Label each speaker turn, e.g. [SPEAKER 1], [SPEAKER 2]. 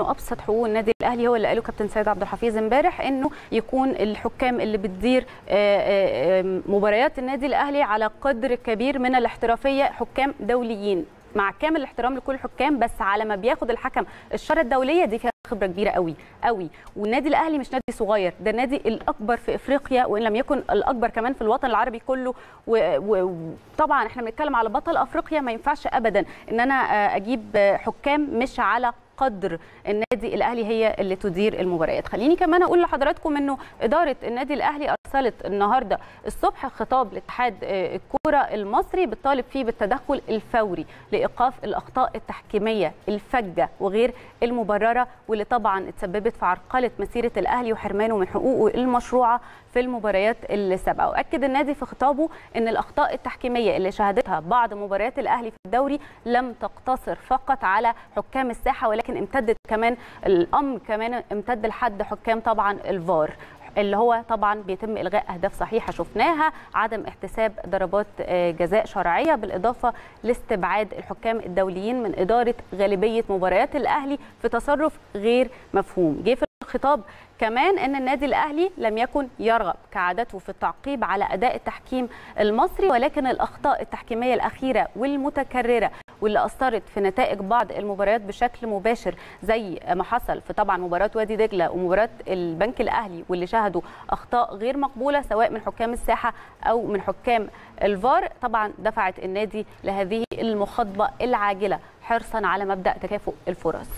[SPEAKER 1] إنه أبسط حقوق النادي الأهلي هو اللي قاله كابتن سيد عبد الحفيظ امبارح إنه يكون الحكام اللي بتدير مباريات النادي الأهلي على قدر كبير من الاحترافية حكام دوليين. مع كامل الاحترام لكل الحكام بس على ما بياخد الحكم الشارة الدولية دي فيها خبرة كبيرة قوي قوي. والنادي الأهلي مش نادي صغير ده النادي الأكبر في إفريقيا وإن لم يكن الأكبر كمان في الوطن العربي كله. وطبعا إحنا بنتكلم على بطل أفريقيا ما ينفعش ابدا إن أنا أجيب حكام مش على قدر النادي الأهلي هي اللي تدير المباريات. خليني كمان أقول لحضراتكم إنه إدارة النادي الأهلي أرسلت النهارده الصبح خطاب لاتحاد الكورة المصري بتطالب فيه بالتدخل الفوري لإيقاف الأخطاء التحكيمية الفجة وغير المبررة واللي طبعا اتسببت في عرقلة مسيرة الأهلي وحرمانه من حقوقه المشروعة في المباريات السابقه وأكد النادي في خطابه إن الأخطاء التحكيمية اللي شهدتها بعض مباريات الأهلي في الدوري لم تقتصر فقط على حكام الساحة ولكن امتدت كمان الامر كمان امتد لحد حكام طبعا الفار اللي هو طبعا بيتم إلغاء أهداف صحيحة شفناها عدم احتساب ضربات جزاء شرعية بالإضافة لاستبعاد الحكام الدوليين من إدارة غالبية مباريات الأهلي في تصرف غير مفهوم. جه في الخطاب كمان إن النادي الأهلي لم يكن يرغب كعادته في التعقيب على أداء التحكيم المصري ولكن الأخطاء التحكيمية الأخيرة والمتكررة واللي أثرت في نتائج بعض المباريات بشكل مباشر زي ما حصل في طبعا مباراة وادي دجلة ومباراة البنك الأهلي واللي شهدوا أخطاء غير مقبولة سواء من حكام الساحة أو من حكام الفار. طبعا دفعت النادي لهذه المخاطبة العاجلة حرصا على مبدأ تكافؤ الفرص.